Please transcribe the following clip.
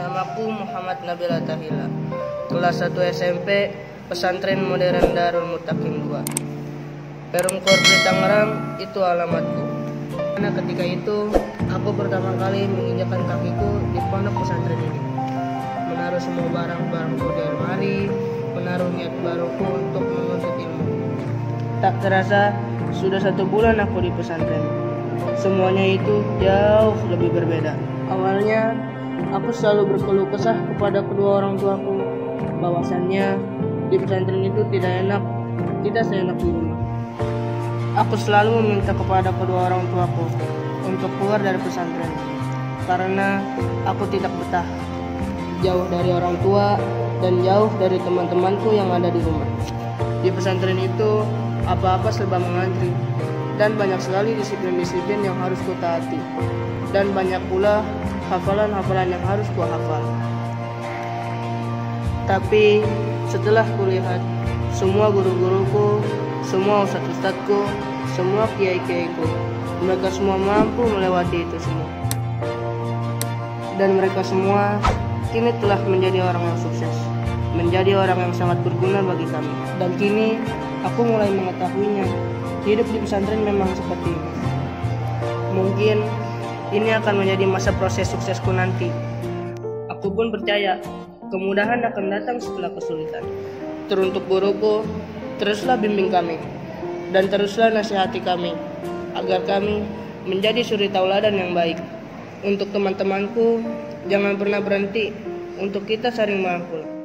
Namaku Muhammad Nabila Tahila, kelas 1 SMP, pesantren modern Darul Mutakin 2. Perum Korbe Tangerang itu alamatku. Karena ketika itu, aku pertama kali menginjakan kakiku di pondok pesantren ini. Menaruh semua barang-barangku di lemari, menaruh niat baruku untuk menuntut ilmu. Tak terasa, sudah satu bulan aku di pesantren. Semuanya itu jauh lebih berbeda. Awalnya, aku selalu berkeluh kesah kepada kedua orang tuaku bahwasannya di pesantren itu tidak enak, tidak seenak di rumah. Aku selalu meminta kepada kedua orang tuaku untuk keluar dari pesantren karena aku tidak betah jauh dari orang tua dan jauh dari teman-temanku yang ada di rumah. Di pesantren itu apa-apa serba mengantri dan banyak sekali disiplin-disiplin yang harus kutaati dan banyak pula hafalan-hafalan yang harus kuhafal. Tapi setelah kulihat semua guru-guruku, semua ustadz-ustadzku, semua kiai-kiaiku, mereka semua mampu melewati itu semua. Dan mereka semua kini telah menjadi orang yang sukses, menjadi orang yang sangat berguna bagi kami. Dan kini aku mulai mengetahuinya. Hidup di pesantren memang seperti ini. Mungkin ini akan menjadi masa proses suksesku nanti. Aku pun percaya kemudahan akan datang setelah kesulitan. Teruntuk guruku, teruslah bimbing kami dan teruslah nasihati kami agar kami menjadi suri tauladan yang baik. Untuk teman-temanku, jangan pernah berhenti untuk kita saling merangkul.